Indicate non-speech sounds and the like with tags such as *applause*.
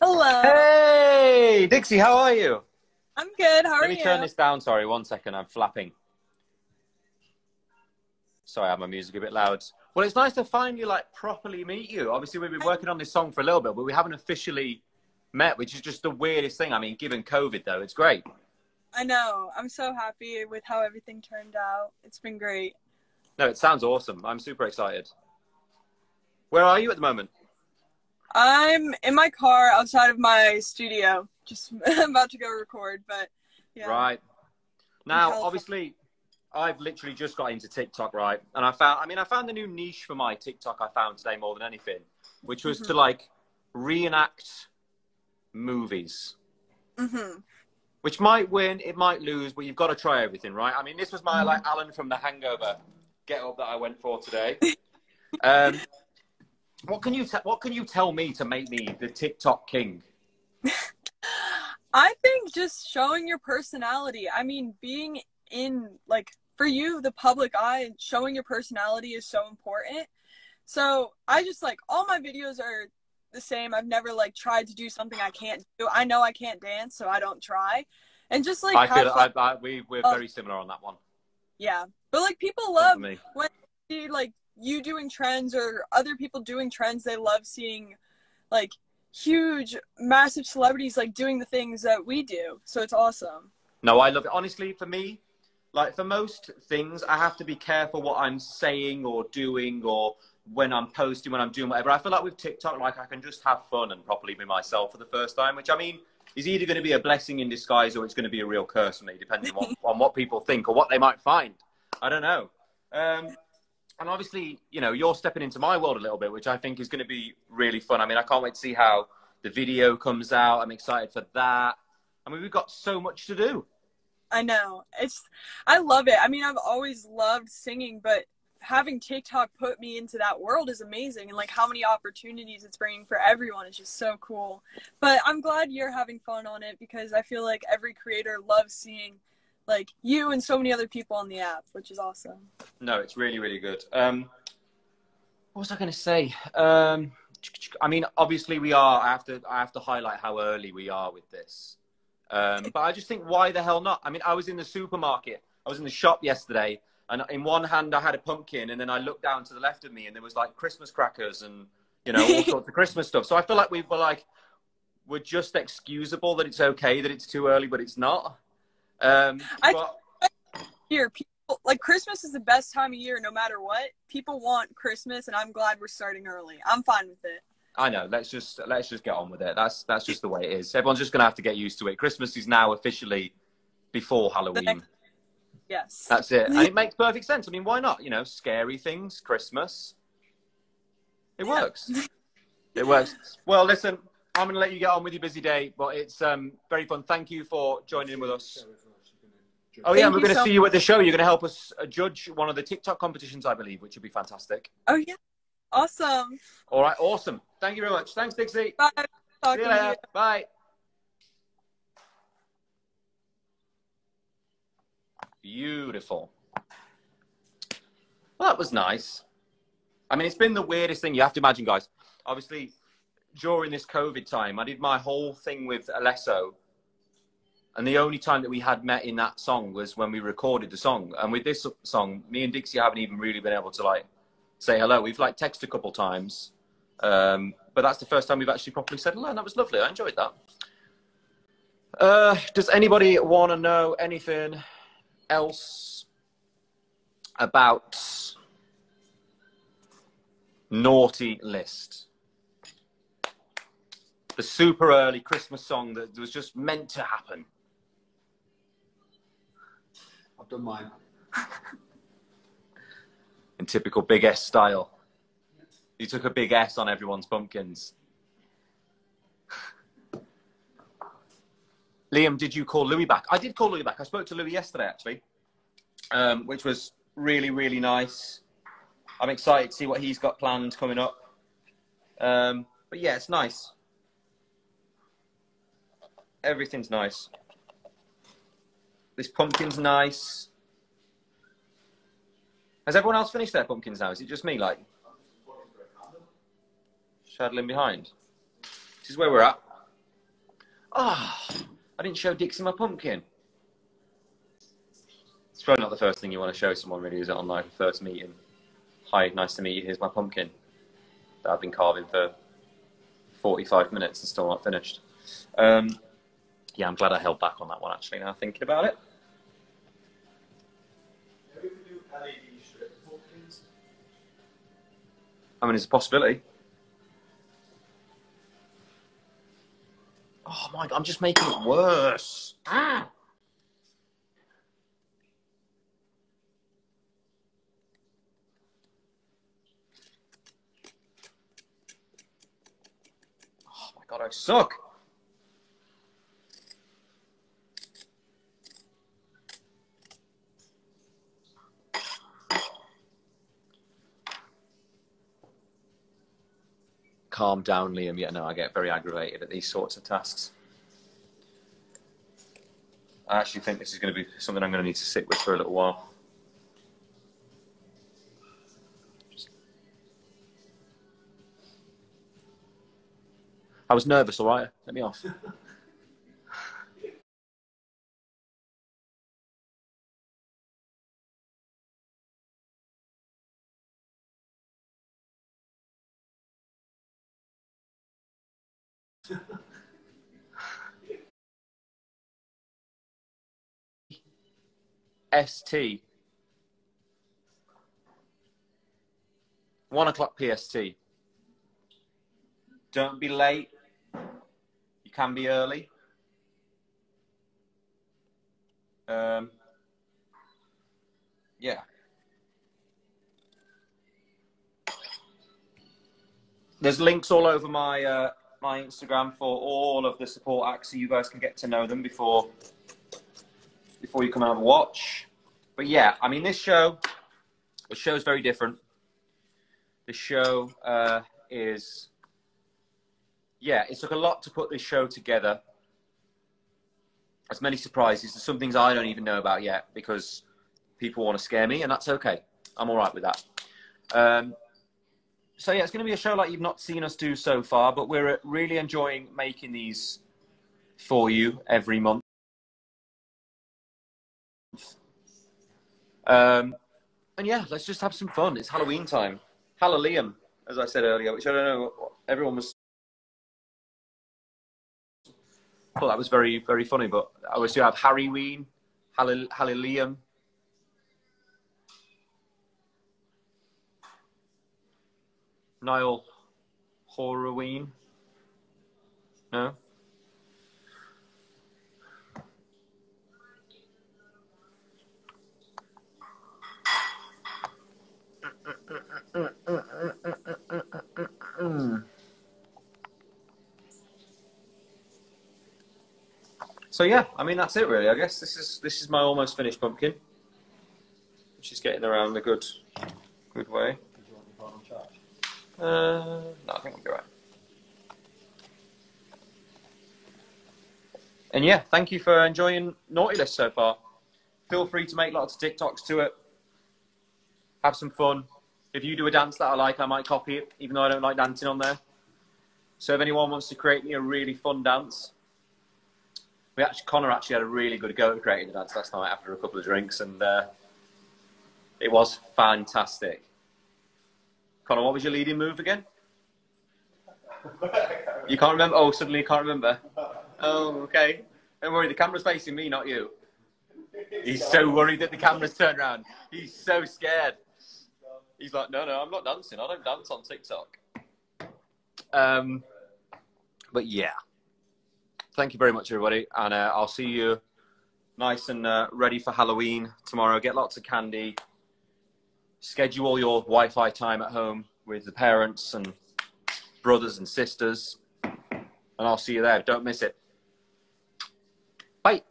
Hello. Hey, Dixie, how are you? I'm good. How are you? Let me you? turn this down. Sorry, one second. I'm flapping. Sorry, I have my music a bit loud. Well, it's nice to finally like properly meet you. Obviously, we've been working on this song for a little bit, but we haven't officially met, which is just the weirdest thing. I mean, given COVID, though, it's great. I know. I'm so happy with how everything turned out. It's been great. No, it sounds awesome. I'm super excited. Where are you at the moment? I'm in my car outside of my studio, just *laughs* about to go record. But yeah, Right. Now, obviously, I've literally just got into TikTok, right? And I found, I mean, I found the new niche for my TikTok I found today more than anything, which was to like reenact movies, hmm which might win, it might lose, but you've got to try everything, right? I mean, this was my like Alan from The Hangover get up that I went for today. *laughs* um, what can you te- what can you tell me to make me the TikTok king? I think just showing your personality. I mean, being in like for you, the public eye, and showing your personality is so important. So I just like all my videos are the same. I've never like tried to do something I can't do. I know I can't dance, so I don't try. And just like I could. I, I, we we're Oh. very similar on that one. yeah, but like people love me. see like you doing trends or other people doing trends they love seeing like huge massive celebrities like doing the things that we do so it's awesome No, I love it. Honestly, for me, like for most things, I have to be careful what I'm saying or doing or when I'm posting, when I'm doing whatever. I feel like with TikTok, like I can just have fun and properly be myself for the first time, which I mean is either going to be a blessing in disguise or it's going to be a real curse for me, depending on, *laughs* on what people think or what they might find. I don't know. Um, and obviously, you know, you're stepping into my world a little bit, which I think is going to be really fun. I mean, I can't wait to see how the video comes out. I'm excited for that. I mean, we've got so much to do. i know it's i love it i mean i've always loved singing but having tiktok put me into that world is amazing and like how many opportunities it's bringing for everyone is just so cool but i'm glad you're having fun on it because i feel like every creator loves seeing like you and so many other people on the app which is awesome No, it's really, really good. Um, what was I going to say? Um, I mean, obviously we are. I have to. I have to highlight how early we are with this. Um, but I just think, why the hell not? I mean, I was in the supermarket. I was in the shop yesterday, and in one hand I had a pumpkin, and then I looked down to the left of me, and there was like Christmas crackers and you know all *laughs* sorts of Christmas stuff. So I feel like we were like, we're just excusable that it's okay that it's too early, but it's not. Um, I- but year people like christmas is the best time of year no matter what people want christmas and i'm glad we're starting early i'm fine with it I know. Let's just let's just get on with it. That's that's just the way it is. Everyone's just gonna have to get used to it. Christmas is now officially before Halloween. next- yes That's it, and it *laughs* makes perfect sense. I mean, why not? You know, scary things, Christmas. It Yeah. works. *laughs* It works. Well, listen, I'm gonna let you get on with your busy day, but it's um, very fun. Thank you for joining in with us. Oh yeah, Thank and we're going to so see you at the show. You're going to help us uh, judge one of the TikTok competitions, I believe, which would be fantastic. oh yeah awesome All right, awesome. Thank you very much. Thanks, Dixie. bye See you to you later. Bye. Beautiful. Well, that was nice. I mean, it's been the weirdest thing. You have to imagine, guys. Obviously, during this COVID time, I did my whole thing with Alesso. And the only time that we had met in that song was when we recorded the song. And with this song, me and Dixie haven't even really been able to like say hello. We've like texted a couple times. Um, but that's the first time we've actually properly said hello, and that was lovely. I enjoyed that. Uh, does anybody want to know anything else about Naughty List? The super early Christmas song that was just meant to happen. I've done mine. *laughs* in typical Big S style. You took a big S on everyone's pumpkins. *laughs* Liam, did you call Louis back? I did call Louis back. I spoke to Louis yesterday, actually, um, which was really, really nice. I'm excited to see what he's got planned coming up. Um, but yeah, it's nice. Everything's nice. This pumpkin's nice. Has everyone else finished their pumpkins now? Is it just me, like, Shadling behind? This is where we're at. Ah, oh, I didn't show Dixie my pumpkin. It's probably not the first thing you want to show someone, really, is it, on like a first meeting? Hi, nice to meet you. Here's my pumpkin that I've been carving for 45 minutes and still not finished. Um, yeah, I'm glad I held back on that one actually. Now thinking about it. I mean, it's a possibility. Oh my god, I'm just making it worse. Ah! Oh my god, I suck. Calm down, Liam. Yeah, no, I get very aggravated at these sorts of tasks. I actually think this is going to be something I'm going to need to sit with for a little while. I was nervous, all right? Let me off. ST. One o'clock PST. Don't be late. You can be early. Um, yeah. There's links all over my uh, my Instagram for all of the support acts so you guys can get to know them before before you come out and watch. But yeah, I mean, this show, the show is very different. The show uh, is, yeah, it took a lot to put this show together. There's many surprises. There's some things I don't even know about yet because people want to scare me, and that's okay. I'm all right with that. Um, so yeah, it's going to be a show like you've not seen us do so far, but we're really enjoying making these for you every month. Um, and yeah, let's just have some fun. It's Halloween time. Halloween, as I said earlier, which I don't know, everyone was. Well, that was very, very funny, but I was to have Harry Ween, Hallelujah. Niall Horoween? No? So yeah, I mean that's it really. I guess this is this is my almost finished pumpkin, which is getting around a good good way. Uh, no, I think we'll be right. And yeah, thank you for enjoying Naughty List so far. Feel free to make lots of TikToks to it. Have some fun. If you do a dance that I like, I might copy it, even though I don't like dancing on there. So if anyone wants to create me a really fun dance, we actually Connor actually had a really good go at creating the dance last night after a couple of drinks, and uh, it was fantastic. Connor, what was your leading move again? You can't remember? Oh, suddenly you can't remember? Oh, okay. Don't worry, the camera's facing me, not you. He's so worried that the camera's turned around. He's so scared. He's like, no, no, I'm not dancing. I don't dance on TikTok. Um, but yeah. Thank you very much, everybody. And uh, I'll see you nice and uh, ready for Halloween tomorrow. Get lots of candy schedule all your Wi-Fi time at home with the parents and brothers and sisters, and I'll see you there. Don't miss it. Bye.